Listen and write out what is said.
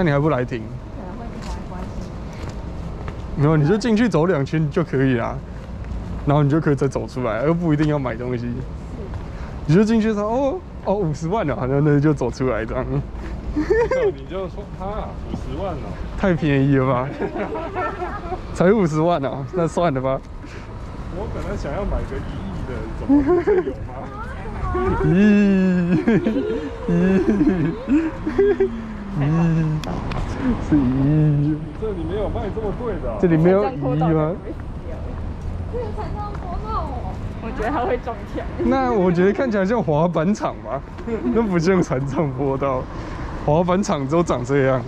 那你还不来停？可能会不太关心。没有，你就进去走两圈就可以啦，然后你就可以再走出来，而不一定要买东西。你就进去说哦哦五十万了，好像那就走出来这样，你就说哈五十万了，太便宜了吧？才五十万啊，那算了吧。我本来想要买个一亿的，怎么会有吗？咦咦咦，是一亿，这里没有卖这么贵的啊、这里没有一亿吗？这个才让多到我，我觉得它会撞墙。那我觉得看起来像滑板场吧，那不像船上坡道，滑板场都长这样。